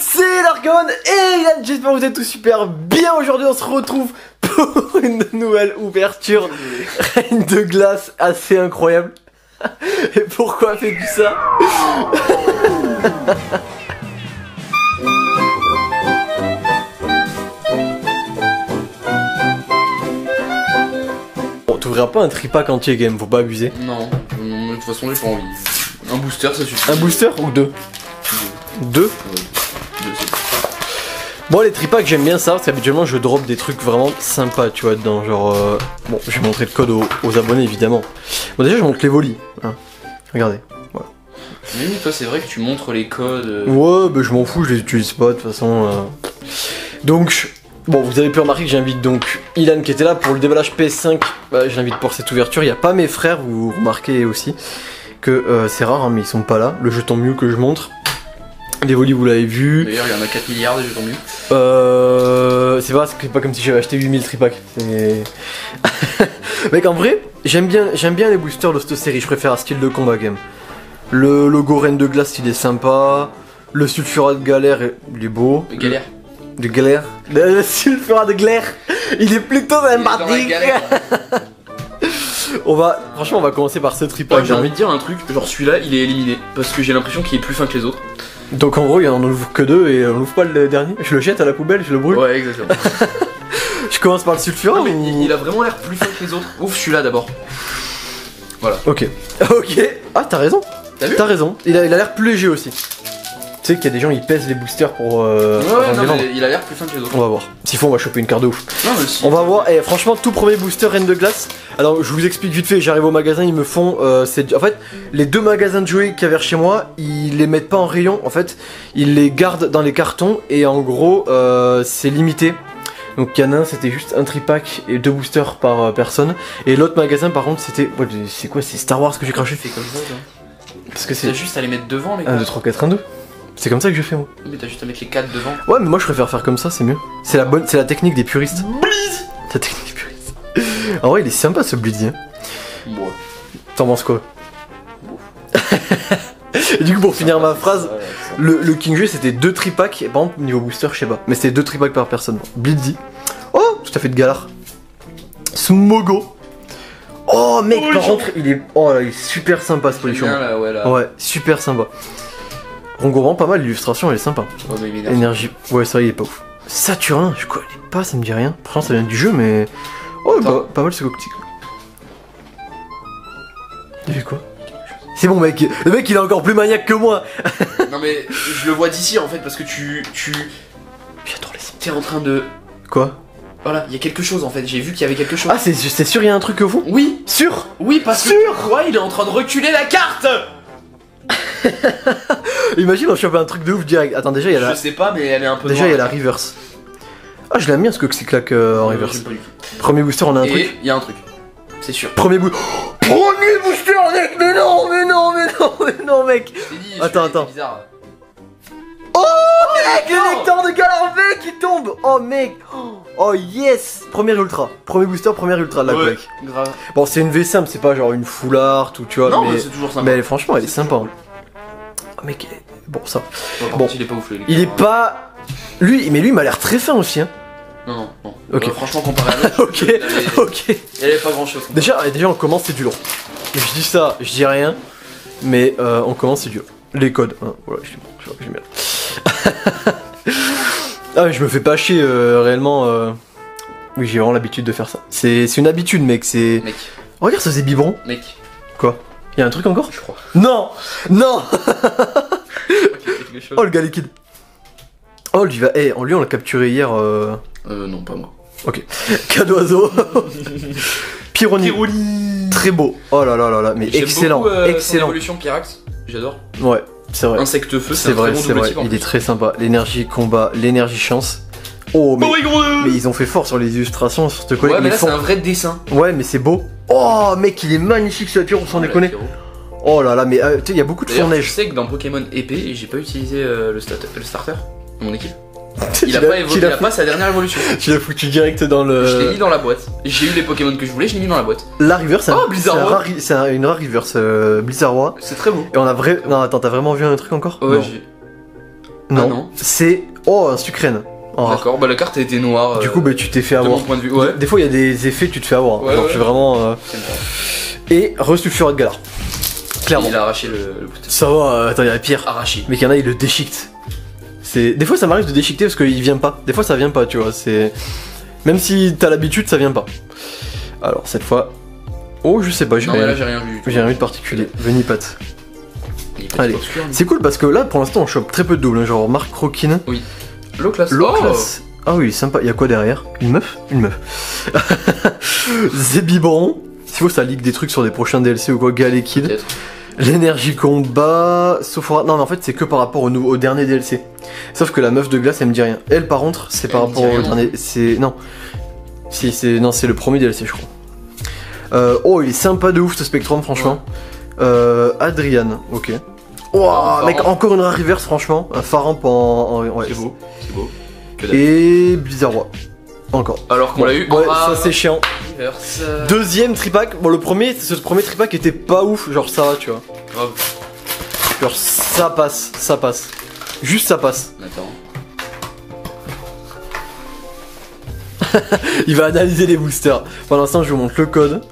c'est Largon et Ilan, j'espère que vous êtes tous super bien. Aujourd'hui, on se retrouve pour une nouvelle ouverture Reine de glace assez incroyable. Et pourquoi fait tout ça? Bon, t'ouvriras pas un tripack entier game, faut pas abuser. Non, non, de toute façon j'ai pas envie. Un booster ça suffit. Un booster ou deux? Deux Deux, Bon les tripacks j'aime bien ça parce qu'habituellement je drop des trucs vraiment sympas tu vois dedans genre euh, bon je vais montrer le code aux, aux abonnés évidemment. Bon déjà je montre les volis. hein. Regardez. Mais toi c'est vrai que tu montres les codes. euh, Ouais bah je m'en fous je les utilise pas de toute façon. euh. Donc bon vous avez pu remarquer que j'invite donc Ilan qui était là pour le déballage PS5. Bah, je l'invite pour cette ouverture. Il n'y a pas mes frères vous remarquez aussi que euh, c'est rare hein, mais ils sont pas là. Le jeton mieux que je montre. Les volis vous l'avez vu. D'ailleurs il y en a 4 milliards déjà tant mieux. Euh, c'est pas, c'est pas comme si j'avais acheté 8000 tripacks. C'est. Mec, en vrai, j'aime bien, bien les boosters de cette série. Je préfère un style de combat game. Le logo Reine de glace, il est sympa. Le sulfurat de galère, il est beau. Galère. De galère. Le, le sulfurat de glaire, il est plutôt sympathique. galère. On va, franchement, on va commencer par ce tripack. Ouais, j'ai envie de dire un truc, genre celui-là il est éliminé parce que j'ai l'impression qu'il est plus fin que les autres. Donc en gros, il en ouvre que deux et on ouvre pas le dernier. Je le jette à la poubelle, je le brûle. Ouais, exactement. Je commence par le sulfurat. non, mais ou- il, a vraiment l'air plus fin que les autres. Ouf, celui-là d'abord. Ok. Ok. Ah, t'as raison. T'as raison. Il a il a l'air plus léger aussi. Tu sais qu'il y a des gens ils pèsent les boosters pour. Euh, Ouais, ouais, non, les mais il a l'air plus fin que les autres. On va voir. S'il faut, on va choper une carte de ouf. Non, mais si. On va voir. Et franchement, tout premier booster Reine de glace. Alors, je vous explique vite fait. J'arrive au magasin, ils me font. euh, c'est- en fait, les deux magasins de jouets qu'il y avait chez moi, ils les mettent pas en rayon. En fait, ils les gardent dans les cartons. Et en gros, euh, c'est limité. Donc, il y en a un, c'était juste un tripack et deux boosters par euh, personne. Et l'autre magasin, par contre, c'était. c'est quoi C'est Star Wars que j'ai craché? Fais comme ça, toi. Parce que c'est. Juste à les mettre devant, les 1, gars. 2, 3, 4, 1, 2. C'est comme ça que je fais moi. Mais t'as juste à mettre les 4 devant. Ouais, mais moi je préfère faire comme ça, c'est mieux. C'est la bonne, c'est la technique des puristes. C'est la technique des puristes. En vrai, il est sympa ce Blizzy. Hein. Ouais. T'en penses quoi? Et du coup, pour finir ma phrase, le, le King J c'était deux tripacks. Et par exemple, niveau booster, je sais pas. Mais c'était deux tripacks par personne. Blizzy. Oh, tout à fait de galard. Smogo. Oh, mec, par Polichon. contre, il est, oh là, il est super sympa ce là, ouais. Ouais, super sympa. Rongoran, pas mal, l'illustration, elle est sympa. Ouais, mais. Énergie. Ouais, ça, il est pas ouf. Saturin, je connais pas, ça me dit rien. Pourtant, ça vient du jeu, mais. Oh, Attends. pas, pas mal ce cocktail. T'as vu quoi? C'est bon, mec. Le mec, il est encore plus maniaque que moi. Non, mais je le vois d'ici en fait parce que tu. tu J'adore les. T'es en train de. Quoi? Voilà, il y a quelque chose en fait. J'ai vu qu'il y avait quelque chose. Ah, c'est sûr, il y a un truc au fond? Oui, Sûr? Oui, parce Sûr que. Ouais, il est en train de reculer la carte Imagine, on chope un truc de ouf direct. Attends, déjà, il y a Je la. sais pas, mais elle est un peu. Déjà, il y a la reverse. Ah, je l'aime bien ce Coxyclac euh, en Euh, reverse. Premier booster, on a un Et truc. il y a un truc. C'est sûr. Premier booster. Premier booster, mec Mais non, mais non, mais non, mais non, mec Je dit, Attends, attends. c'est bizarre. Oh mec, le lecteur de Galarvé qui tombe Oh mec Oh yes Premier ultra. Premier booster, premier ultra de la Ouais, grave. Bon, c'est une V simple, c'est pas genre une full art ou tu vois, Non, mais mais, c'est toujours sympa. mais elle- franchement, elle est sympa. hein. Oh mec, est- bon ça. Bon, bon. il est pas ouf le Il est pas... Lui, mais lui, il m'a l'air très fin aussi, hein. Non, non, non. Ok. Euh, franchement, comparé à l'autre, Ok, elle est- ok. elle est pas grand chose. Déjà, déjà, on commence, c'est du lourd. Je dis ça, je dis rien, mais euh, on commence, c'est dur. Les codes, hein. Voilà, je je vois que j'ai bien. ah, mais je me fais pas chier, euh, réellement. euh. Oui, j'ai vraiment l'habitude de faire ça. C'est une habitude, mec, c'est... Mec, Regarde, ça c'est biberon. mec, Quoi? Y a un truc encore je crois. Non Non. Oh, le gars liquide. Oh, lui, va... Eh, lui, on l'a capturé hier. Euh... Euh, non, pas moi. Cadoiseau. Pyroni. Très beau. Oh là là là là, mais excellent, beaucoup, euh, son excellent. évolution Pyrax, j'adore. Ouais, c'est vrai. Insecte feu, C'est vrai, c'est bon vrai. type, en Il est très sympa. L'énergie combat, l'énergie chance. Oh, mais, mais ils ont fait fort sur les illustrations, sur ce collègue. Ouais, mais là, font- c'est un vrai dessin. Ouais, mais c'est beau. Oh, mec, il est magnifique ce Pyro, sans Ouais, déconner. Pyro. Oh là là, mais euh, tu sais, il y a beaucoup de tu neige. sais que dans Pokémon épée, j'ai pas utilisé euh, le, stat- le starter mon équipe. Il a pas, évo- tu il a l'as pas sa dernière évolution. tu l'as foutu direct dans Je l'ai mis le. dans la boîte. J'ai eu les Pokémon que je voulais, je l'ai mis dans la boîte. La river, c'est un- Oh, Blizzard c'est un une rare river, ce Blizzard Roi. C'est très beau. Et on a vrai. Non, attends, t'as vraiment vu un truc encore? Ouais, Non. j'ai. Non, Ah non. c'est. Oh, un sucrène. D'accord, bah la carte était noire. Du euh, coup, bah, tu t'es fait de mon avoir. point de vue. Ouais. Des fois, il y a des effets, tu te fais avoir. Ouais, Genre, ouais. tu vraiment. euh. Et resulfuré de galard. Clairement. Il a arraché le, le. Ça va, euh, attends, il y a pire. Arraché. Mais qu'il y en a, il le déchiquent. C'est... Des fois, ça m'arrive de déchiqueter parce qu'il vient pas. Des fois, ça vient pas, tu vois. C'est... Même si t'as l'habitude, ça vient pas. Alors, cette fois. Oh, je sais pas, j'ai rien, là j'ai rien vu. j'ai rien eu de particulier. Est pas Allez. C'est cool parce que là, pour l'instant, on chope très peu de doubles. hein, genre Marc Croquin. Low class. Low Oh class. Ah oui, sympa. Il y a quoi derrière? Une meuf? Une meuf. Zébibron. S'il faut, ça ligue des trucs sur des prochains DLC ou quoi. Galekid. L'énergie combat, Sophora. Non, mais en fait, c'est que par rapport au, dernier DLC. Sauf que la meuf de glace, elle me dit rien. Elle, par contre, c'est par rapport au dernier. C'est. Non. Si, c'est. Non, c'est le premier DLC, je crois. Euh, oh, il est sympa de ouf ce Spectrum, franchement. Euh, Adrian, ok. Mec, encore une rare reverse, franchement. Un Faramp en. en- ouais. C'est beau. C'est beau. Que. Et Blizzard Encore. Alors qu'on l'a eu. Ouais, ça c'est chiant. Reverse, Deuxième tripack. Bon, le premier, ce premier tripack était pas ouf. Genre, ça va, tu vois. grave. Genre, ça passe, ça passe. Juste ça passe. Attends. Il va analyser les boosters. Pour l'instant, je vous montre le code.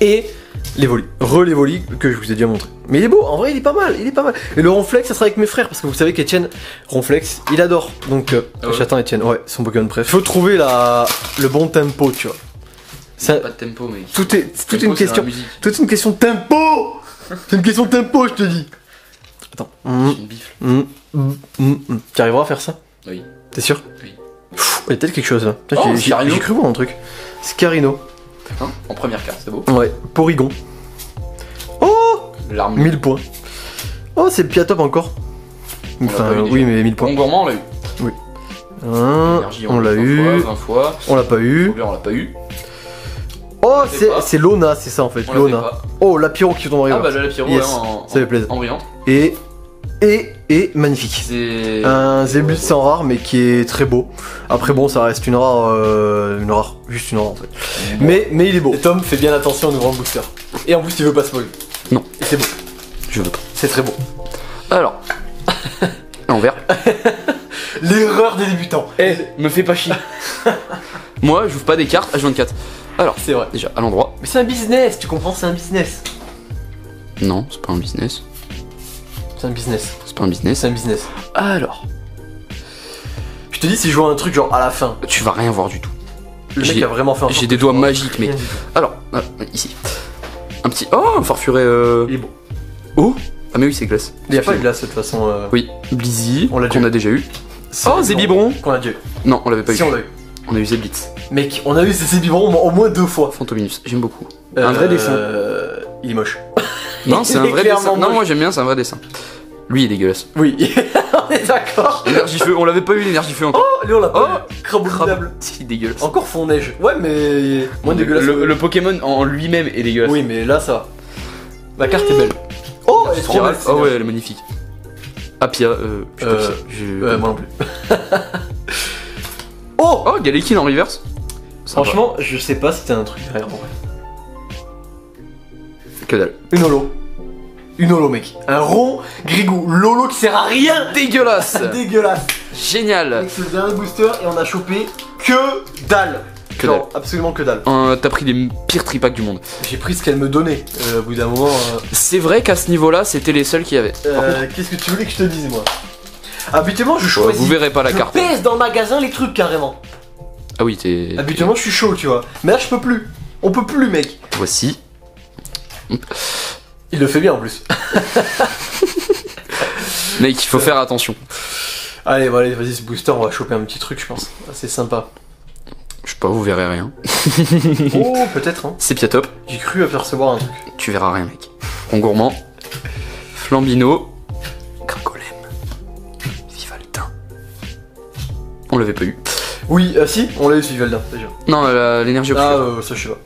Et les volis. Re les volis que je vous ai déjà montré. Mais il est beau, en vrai, il est pas mal, il est pas mal. Et le Ronflex, ça sera avec mes frères, parce que vous savez qu'Etienne, Ronflex, il adore. Donc, euh, Ah ouais. j'attends Etienne, ouais, son Pokémon préf. Faut trouver la... le bon tempo, tu vois. C'est- Pas de tempo, mec. Tout est, toute Tempo, une question. Toute une question de tempo C'est une question de tempo, je te dis Attends. J'ai une bifle. hum. Tu arriveras à faire ça? Oui. T'es sûr? Oui. Pfff, Il y a peut-être quelque chose là. Oh, j'ai cru voir un truc. Scarino. Hein en première carte, c'est beau. Ouais. Porygon. Oh L'arme. 1000 points. Oh, c'est Piatop encore. On l'a Enfin, pas eu déjà. oui, mais 1000 points. Bon gourmand, on l'a eu. Hein, Énergie, on l'a 20 eu. Fois, 20 fois. On l'a pas eu. On l'a pas eu. Oh, l'avait c'est pas. c'est Lona, c'est ça en fait. On l'avait Lona. pas. Oh, la pyro qui tombe en Ah river. bah là, la pyro, Yes. ouais, en, Ça fait plaisir. en brillante. Et. Et. Et magnifique. C'est. Un Zébus sans rare, mais qui est très beau. Après, bon, ça reste une rare. euh, une rare. Juste une rare en fait. Bon. Mais, mais il est beau. Et Tom fait bien attention en ouvrant le booster. Et en plus, il veut pas spoil. Non. Et c'est beau. Je veux pas. C'est très beau. Alors. L'envers. L'erreur des débutants. Eh, me fais pas chier. Moi, j'ouvre pas des cartes H24. Alors, C'est vrai. déjà, à l'endroit. Mais c'est un business, tu comprends, c'est un business. Non, c'est pas un business. C'est un business. Pas un business. C'est un business. Alors, Je te dis, si je vois un truc genre à la fin, tu vas rien voir du tout. le mec J'ai- a vraiment fait un J'ai des doigts magiques, mec. Alors, ah, ici. Un petit. Oh, un farfuré. Euh... Il est. Oh Ah, mais oui, c'est glace. Il y a pas de glace de toute façon. euh, Oui, Blizzy, On l'a qu'on déjà a déjà eu. c'est- Oh, Zébibron Qu'on a déjà eu. Non, on l'avait pas Si, eu. on l'a eu. On a eu Zéblitz. Mec, on a eu ces Zébibron au moins deux fois. Fantominus, j'aime beaucoup. Un vrai dessin. Euh, Il est moche. Non, c'est un Il est vrai clairement dessin. Non, moche. moi j'aime bien, c'est un vrai dessin. Lui, il est dégueulasse. Oui, on est d'accord. L'énergie feu, on l'avait pas eu l'énergie feu encore. Oh, lui on l'a pas Oh, eu. C'est dégueulasse. Encore fond neige. Ouais, mais moins dégueulasse. Le, le Pokémon en lui-même est dégueulasse. Oui, mais là ça. La carte est belle. Oh, elle est trop belle. Ah ouais, elle est magnifique. Apia, euh, je sais pas Euh, qui c'est. Je- Ouais, moi non plus. oh Oh, Galekin en reverse. Franchement, je sais pas si t'as un truc derrière en vrai. que dalle. Une holo. Une holo, mec. Un rond grigou. Lolo qui sert à rien. Dégueulasse Dégueulasse. Génial Avec ce dernier booster et on a chopé que dalle. Que Genre, absolument que dalle. Euh, T'as pris les pires tripacks du monde. J'ai pris ce qu'elle me donnait. Euh, au bout d'un moment. euh, C'est vrai qu'à ce niveau-là, c'était les seuls qui avaient. Par contre, euh, Qu'est-ce que tu voulais que je te dise, moi? Habituellement, je choisis. vous verrez pas la je carte. pèse dans le magasin les trucs carrément. Ah oui, t'es. Habituellement, je suis chaud, tu vois. Mais là, je peux plus. On peut plus, mec. Voici. Il le fait bien en plus. Mec, il faut faire attention. Allez, bon, allez, vas-y, ce booster, on va choper un petit truc, je pense. C'est sympa. Je sais pas, vous verrez rien. oh, peut-être, hein. C'est Piatop, J'ai cru apercevoir un truc. tu verras rien, mec. Congourmand, Flambino, Gringolem, Vivaltin. On l'avait pas eu. Oui, ah si, on l'a eu, Sylveldin, déjà. Non, la- l'énergie Ah, obscure. euh, ça, je sais pas.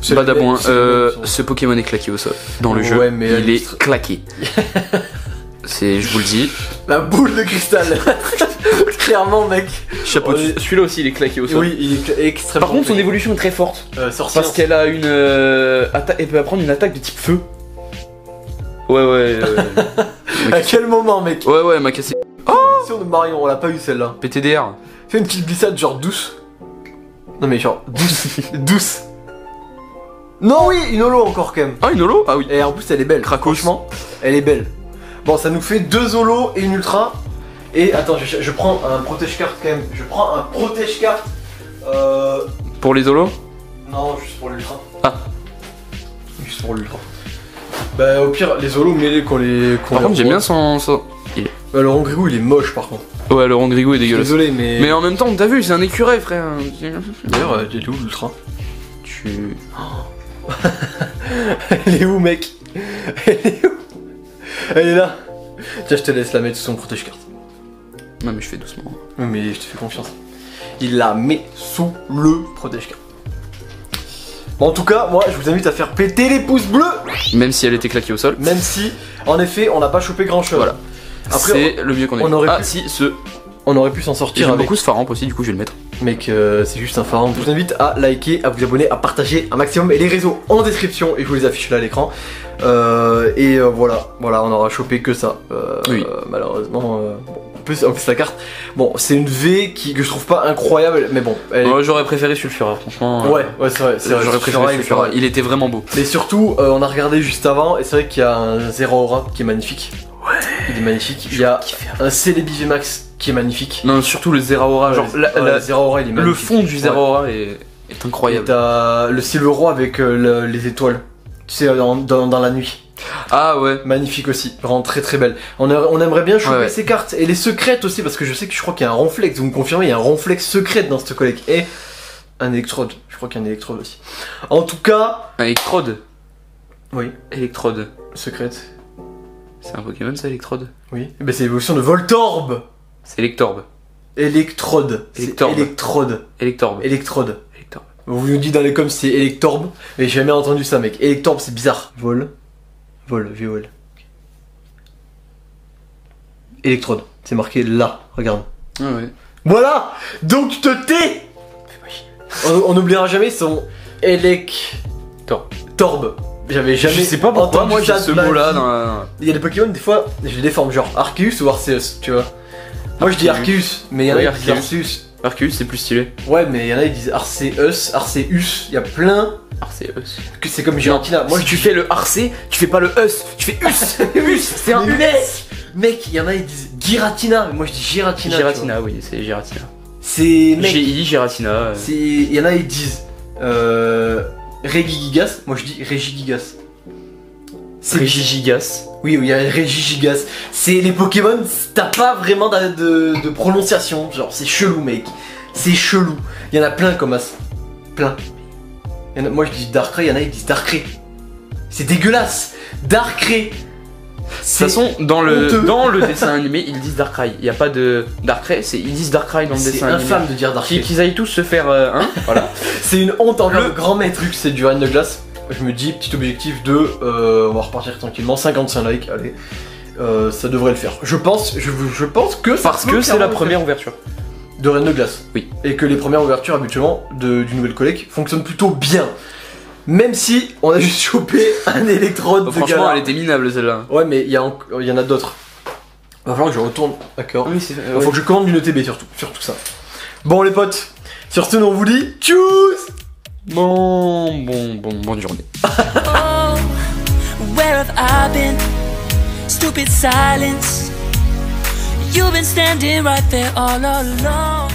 C'est Badabouin, c'est euh, son- ce Pokémon est claqué au sol. Dans le Ouais, jeu, mais il est claqué. C'est, je vous le dis. La boule de cristal. Clairement, mec. Chapeau dessus. Celui-là aussi, il est claqué au sol. Oui, il est extrêmement. Par contre, son évolution est très forte. Euh, sorcière. Parce qu'elle a une. euh, atta- elle peut apprendre une attaque de type feu. Ouais, ouais. euh, À quel moment, mec? Ouais, ouais, elle m'a cassé. On Marion, on l'a pas eu celle-là. PTDR. Fais une petite glissade genre douce. Non mais genre douce. douce. Non oui, une holo encore quand même. Ah, une holo? Ah oui. Et en plus elle est belle. Franchement, elle est belle. Bon, ça nous fait deux holos et une ultra. Et attends, je, je prends un protège-carte quand même. Je prends un protège-carte. Euh... Pour les holos? Non, juste pour l'ultra. Ah. Juste pour l'ultra. Bah au pire, les holos, mais qu'on les... Par les contre, j'aime bien son. son- Bah, Laurent Grigou, il est moche par contre. Ouais, Laurent Grigou est dégueulasse. Désolé, mais... Mais en même temps, t'as vu, c'est un écureuil, frère. D'ailleurs, euh, est où l'ultra Tu. Elle est où, mec Elle est où Elle est là. Tiens, je te laisse la mettre sous son protège-carte. Non, mais je fais doucement. Oui, mais je te fais confiance. Il la met sous le protège-carte. Bon, en tout cas, moi, je vous invite à faire péter les pouces bleus, Même si elle était claquée au sol. même si, en effet, on n'a pas chopé grand-chose. Voilà. Après, c'est le mieux qu'on ait. on aurait ah, pu- si, ce. on aurait pu s'en sortir J'aime avec. beaucoup ce phare aussi, du coup, je vais le mettre. Mec, euh, c'est juste un phare. Je vous invite à liker, à vous abonner, à partager un maximum et les réseaux en description et je vous les affiche là à l'écran. Euh, et euh, voilà, voilà, on aura chopé que ça. Euh, Oui. malheureusement, bon, en plus, en plus la carte. Bon, c'est une V qui, que je trouve pas incroyable, mais bon. Elle est- Ouais, j'aurais préféré Sulfura, franchement. Ouais, ouais, c'est vrai. c'est vrai, J'aurais préféré Sulfura. Il était vraiment beau. Mais surtout, euh, on a regardé juste avant et c'est vrai qu'il y a un Zero Aura qui est magnifique. Il est magnifique. Il y a un Celebi VMAX qui est magnifique. Non, surtout le Zera Aura. Genre, Ouais, la- ouais, la- le Zero Aura, il est magnifique. le fond du Zera Ouais. Aura est, incroyable. t'as le Silver Roi avec euh, le- les étoiles. Tu sais, dans, dans- dans la nuit. Ah ouais. Magnifique aussi. Vraiment très très belle. On, a- on aimerait bien choper Ouais, ouais. ces cartes. Et les secrètes aussi, parce que je sais que je crois qu'il y a un ronflex. Vous me confirmez, il y a un ronflex secret dans cette collecte. Et un électrode. Je crois qu'il y a un électrode aussi. En tout cas. Un Electrode. Oui, Electrode. secrète. C'est un Pokémon ça, Electrode Oui. Eh Ben, c'est l'évolution de Voltorb. C'est Electorb. Électrode. C'est Électorbe. Électrode. Electorb. Électrode. Electorb. Vous nous dites dans les coms si c'est Electorbe, mais j'ai jamais entendu ça, mec. Electorbe, c'est bizarre. Vol. Vol, VOL. Électrode. C'est marqué là, regarde. Ah ouais. Voilà Donc tu te tais on, on n'oubliera jamais son Electorbe. Torb. J'avais jamais Je sais pas pourquoi moi j'ai ce de ma mot là vie. dans la... Il y a des Pokémon, des fois, je les déforme, genre Arceus ou Arceus, tu vois. Moi je dis Arceus. Mais il y en a qui disent Arceus. Arceus. C'est plus stylé. Ouais, mais il y en a qui disent Arceus, Arceus, il y a plein Arceus. que c'est comme Giratina. Moi si tu fais le Arcé, tu fais pas le Us, tu fais Us. Us, c'est un mec, mec, il y en a qui disent Giratina, mais moi je dis Giratina. Giratina, oui, c'est Giratina. C'est mec, GI, Giratina. euh. c'est il y en a qui disent euh, Regigigas, moi je dis Regigigas. C'est Regigigas. Oui, oui, il y a Regigigas. C'est les Pokémon, t'as pas vraiment de, de- de prononciation, genre c'est chelou, mec. C'est chelou. Il y en a plein comme as. Plein. Il y en a- moi je dis Darkrai, il y en a qui disent Darkrai. C'est dégueulasse. Darkrai. De toute façon, dans le, honteux. dans le dessin animé, ils disent Darkrai. Il n'y a pas de Darkrai, c'est ils disent Darkrai dans le c'est dessin animé. infâme de dire Qu'ils Darkrai. qu'ils aillent tous se faire euh, hein, voilà. C'est une honte envers Le- le grand maître. Vu que c'est du Reine de glace, je me dis petit objectif de, euh, on va repartir tranquillement, 55 likes, allez. Euh, ça devrait le faire. Je pense, je, je pense que ça Parce que c'est la première ouverture. de Reine de glace. Oui. Et que les premières ouvertures habituellement de, du nouvel collecte fonctionnent plutôt bien. Même si on a juste chopé un électrode de Franchement, elle était minable celle-là. Ouais, mais il y, a en- il y en a d'autres. Va falloir que je retourne. D'accord. Oui, c'est. Il faut que je commande une ETB surtout, sur tout ça. Bon les potes, sur ce on vous dit tchuss Bon, bon, bon, bonne journée. Oh, where have I been? Stupid silence. You've been standing right there all along.